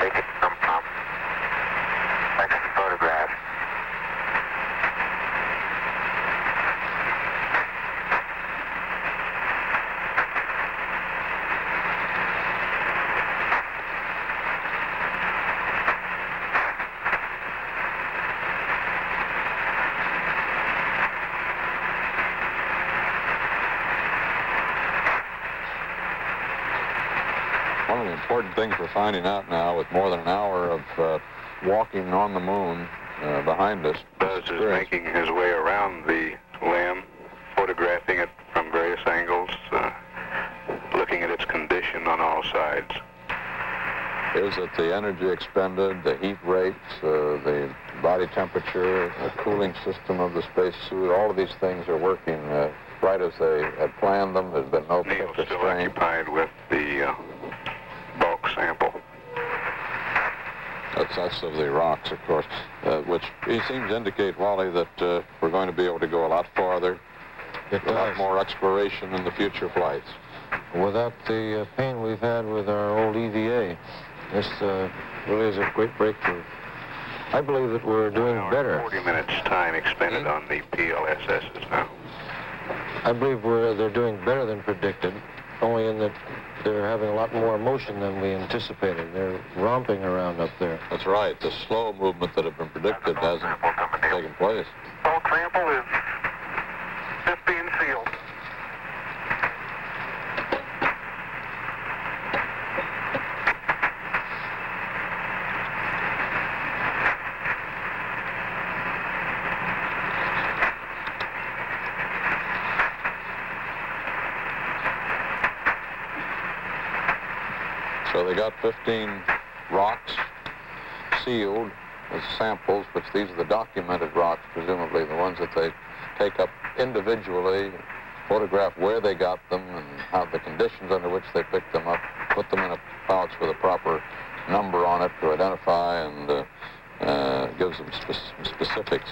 Take it from pump. Next photograph. One of the important things we're finding out now with more than an hour of uh, walking on the moon uh, behind us. Buzz is making his way around the LEM, photographing it from various angles, uh, looking at its condition on all sides. is that the energy expended, the heat rates, uh, the body temperature, the cooling system of the spacesuit, all of these things are working uh, right as they had planned them. There's been no Neil's still strain. occupied with the uh, bulk sample. That's, that's of the rocks, of course, uh, which he seems to indicate, Wally, that uh, we're going to be able to go a lot farther, It a lot more exploration in the future flights. Without the uh, pain we've had with our old EVA, this uh, really is a great breakthrough. I believe that we're doing better. 40 minutes time expended on the PLSSs now. I believe we're, they're doing better than predicted, only in that they're having a lot more motion than we anticipated. They're romping around up there. That's right. The slow movement that had been predicted hasn't Sample taken place. Bulk sample is just being sealed. They got 15 rocks sealed as samples, which these are the documented rocks, presumably the ones that they take up individually, photograph where they got them and how the conditions under which they picked them up, put them in a pouch with a proper number on it to identify and uh, uh, gives them spe- specifics.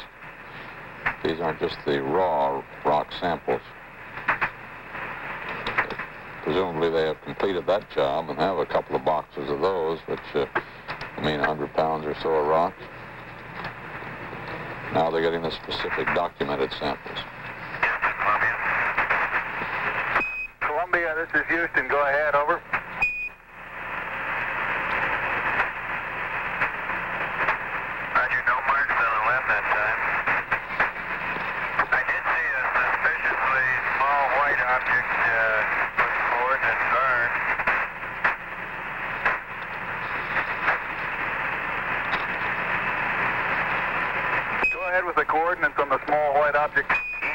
These aren't just the raw rock samples. Presumably they have completed that job and have a couple of boxes of those, which uh, mean 100 pounds or so of rock. Now they're getting the specific documented samples. Columbia, this is Houston. Go ahead, over. Roger, no marks on the left that time. I did see a suspiciously small white object uh, push forward and burn. Go ahead with the coordinates on the small white object. Easy.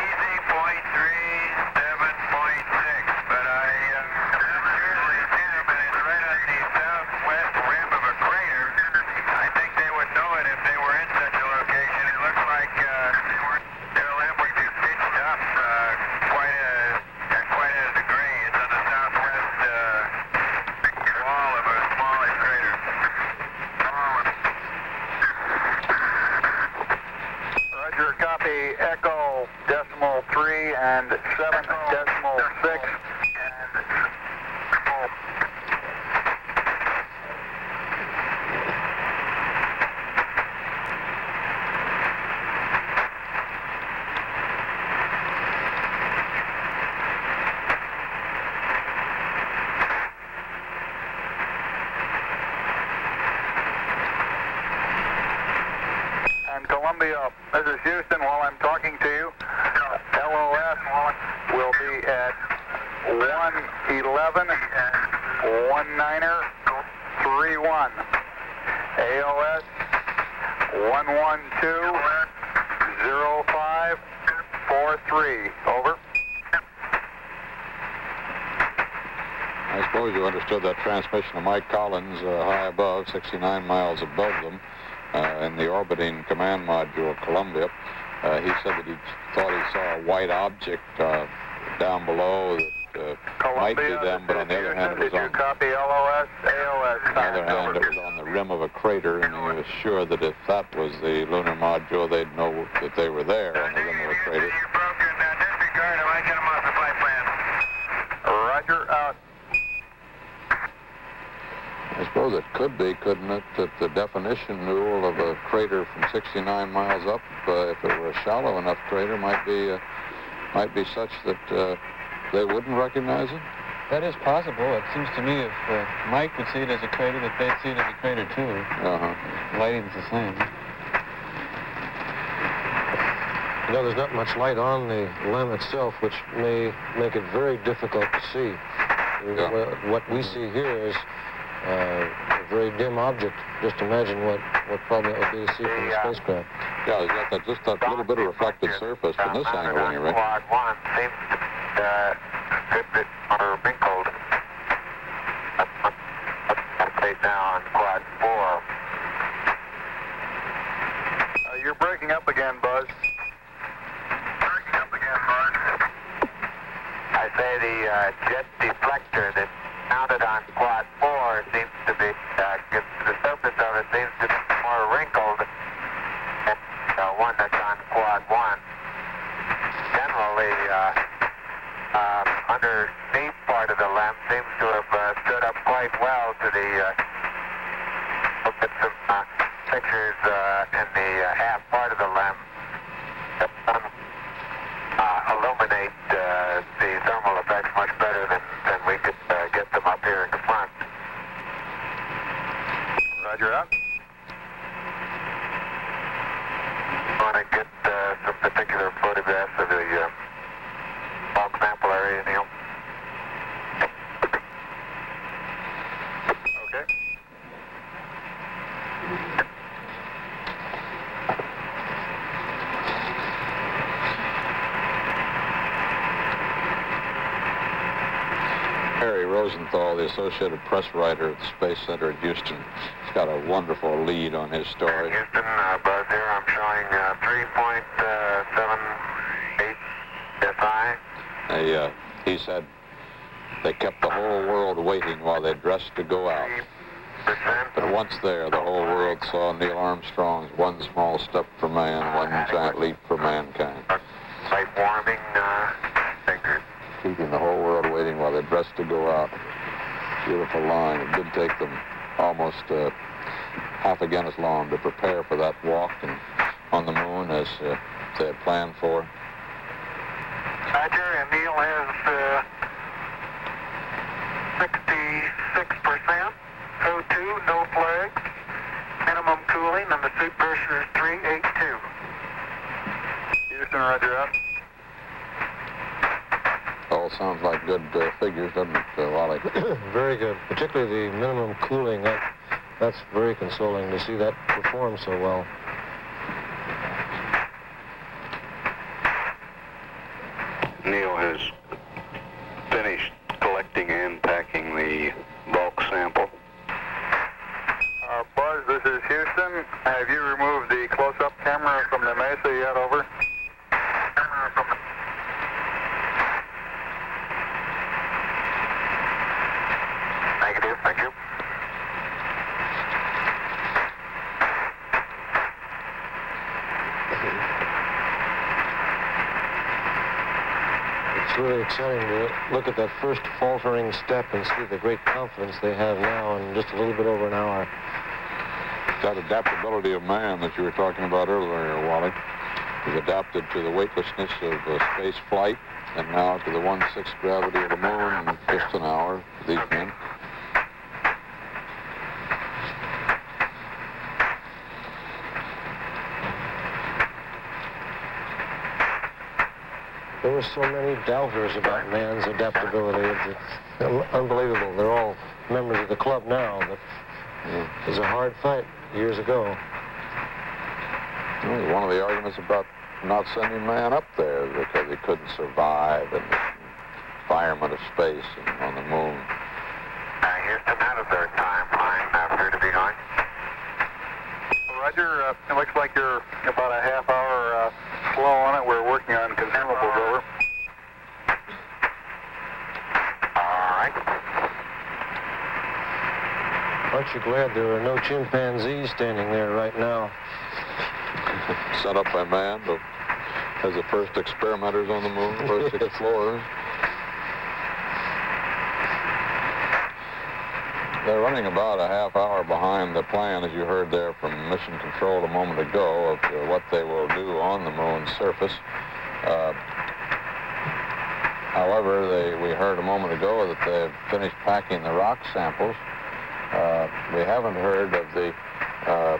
Easy point three seven point six, but I uh, I'm not sure what it is, but it's right on the southwest rim of a crater. I think they would know it if they were in such a location. It looks like uh, their LEM would be pitched up uh, quite a uh, quite a degree. It's on the southwest uh, wall of a smallish crater. Roger, copy Echo decimal three and seven decimal six. And Columbia, this is Houston while I'm talking to you. LOS will be at 111, 19er, 31. AOS 112, 05, 43. Over. I suppose you understood that transmission of Mike Collins uh, high above, 69 miles above them, uh, in the orbiting command module of Columbia. Uh, he said that he thought he saw a white object uh, down below uh, might be them, but on the other hand, it was on, copy LOS? AOS. on the other hand, it was on the rim of a crater, and he was sure that if that was the lunar module, they'd know that they were there on the rim of a crater. You're broken. Disregard him. I got him off the flight plan. Roger. Out. suppose it could be, couldn't it, that the definition rule of a crater from 69 miles up, uh, if it were a shallow enough crater, might be uh, might be such that uh, they wouldn't recognize it? That is possible. It seems to me if uh, Mike would see it as a crater, that they'd see it as a crater too. Uh-huh. Lighting's the same. You know, there's not much light on the lem itself, which may make it very difficult to see. Yeah. What we see here is uh, a very dim object. Just imagine what, what problem it would be to see from the spacecraft. Yeah, you got that just that little bit of reflected surface from this angle anyway. Quad one seems to be uh, a good more wrinkled. Now on quad four. Uh, you're breaking up again, Buzz. Breaking up again, Bud. I say the uh, jet deflector that's mounted on quad four seems to be, uh, the surface of it seems to be more wrinkled than the one that's on quad one. Generally, uh, uh, underneath part of the LEM seems to have uh, stood up quite well to the, uh, look at some uh, pictures uh, in the uh, half part of the that, um, uh, illuminate uh, the thermal effects much better than, than we could uh, get them up here in the front. Roger out. Want to get uh, some particular photographs of the uh, bulk sample area, Neil? Okay. Harry Rosenthal, the Associated Press writer at the Space Center at Houston, He's got a wonderful lead on his story. Houston, uh, Buzz here. I'm showing uh, 3.78 SI. They, uh, he said they kept the whole world waiting while they dressed to go out. 3%. But once there, the whole world saw Neil Armstrong's one small step for man, one giant leap for mankind. Light warming uh. Keeping the whole world waiting while they dressed to go out. Beautiful line. It did take them almost uh, half again as long to prepare for that walk and on the moon as uh, they had planned for. Roger, and Neil has uh, 66% O2, no flags, minimum cooling, and the suit pressure is 382. Houston, roger out. All sounds like good uh, figures, doesn't it, uh, Wally? very good, particularly the minimum cooling. That, that's very consoling to see that perform so well. Neil has finished collecting and packing the bulk sample. Uh, Buzz, this is Houston. Have you removed the close-up camera from the Mesa yet? Over. Negative, thank you. It's really exciting to look at that first faltering step and see the great confidence they have now in just a little bit over an hour. That adaptability of man that you were talking about earlier, Wally, is adapted to the weightlessness of uh, space flight and now to the one-sixth gravity of the moon in just an hour, these men. There were so many doubters about man's adaptability. It's, it's unbelievable. They're all members of the club now, but it was a hard fight years ago. Well, one of the arguments about not sending man up there because he couldn't survive in the environment of space and on the moon. Uh, Houston, that is our timeline after to be going. Roger, uh, it looks like you're about a half hour uh, slow on it. We're working on consumables over. All right. Aren't you glad there are no chimpanzees standing there right now? Set up by man to, as the first experimenters on the moon, first explorers. they're running about a half hour behind the plan, as you heard there from Mission Control a moment ago, of uh, what they will do on the moon's surface. Uh, however, they, we heard a moment ago that they've finished packing the rock samples. We haven't heard of the uh,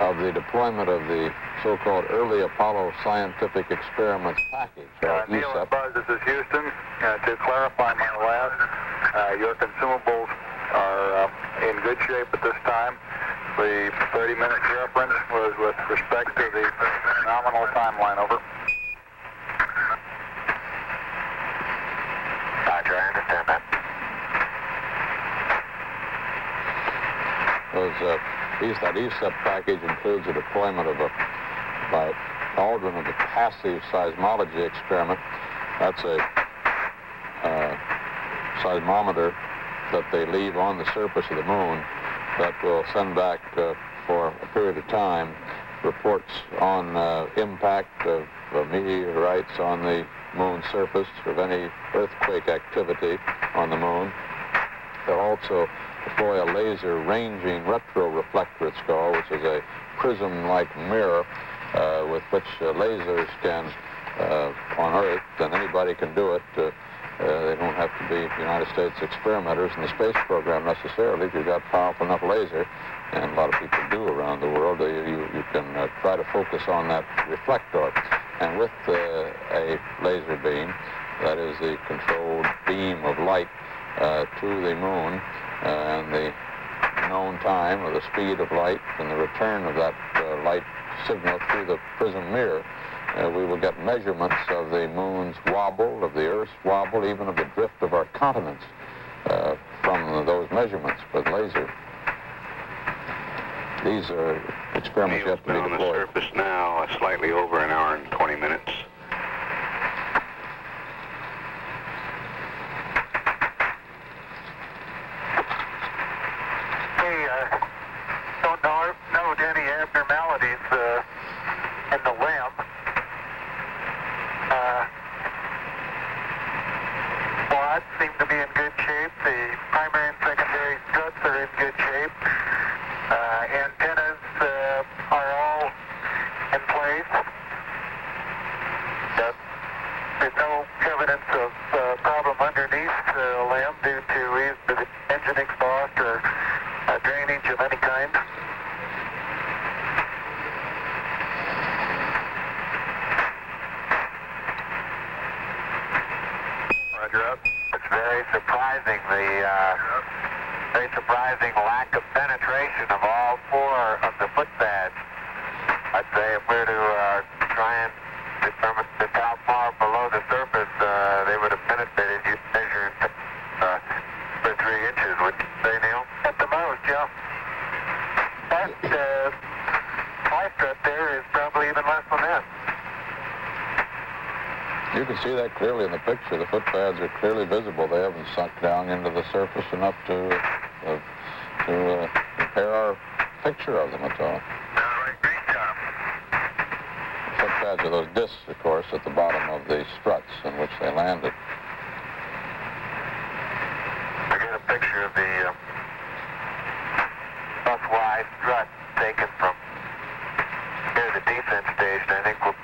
of the deployment of the so-called early Apollo scientific experiments package, or Uh, Neil and Buzz, this is Houston. Uh, to clarify my last, uh, your consumables are uh, in good shape at this time. The 30-minute reference was with respect to the nominal timeline. Over. Roger, I understand that. Uh, these, that EASEP package includes the deployment of a, by Aldrin of the passive seismology experiment. That's a uh, seismometer that they leave on the surface of the moon that will send back uh, for a period of time reports on uh, impact of meteorites on the moon's surface, of any earthquake activity on the moon. They'll also deploy a laser ranging retroreflector, it's called, which is a prism-like mirror uh, with which uh, lasers can, uh, on Earth, and anybody can do it. Uh, uh, they don't have to be United States experimenters in the space program necessarily. If you've got powerful enough laser, and a lot of people do around the world, you, you can uh, try to focus on that reflector. And with a laser beam, that is the controlled beam of light to the moon, and the known time or the speed of light and the return of that uh, light signal through the prism mirror, uh, we will get measurements of the moon's wobble, of the Earth's wobble, even of the drift of our continents uh, from those measurements with laser. These are experiments yet to be on the surface now uh, slightly over an hour and 20 minutes. Hey, uh, don't know, note any abnormalities uh, in the LEM. Uh, quads seem to be in good shape. The primary and secondary struts are in good shape. Uh, antennas uh, are all in place. Uh, there's no evidence of uh, problem underneath the LEM due to either the engine exhaust or uh, drainage of any kind. Roger up. It's very surprising the uh, very surprising lack of penetration of all four of the foot pads. I'd say if we were to uh, try and determine just how far below the surface uh, they would have penetrated, you'd measure uh, for three inches, would you say, Neil? At the most, yeah. That uh, fly strut there is probably even less than that. You can see that clearly in the picture. The foot pads are clearly visible. They haven't sunk down into the surface enough to uh, to uh, repair our picture of them at all. edge of those discs, of course, at the bottom of the struts in which they landed. I get a picture of the uh, bus-wide strut taken from near the defense station. I think we'll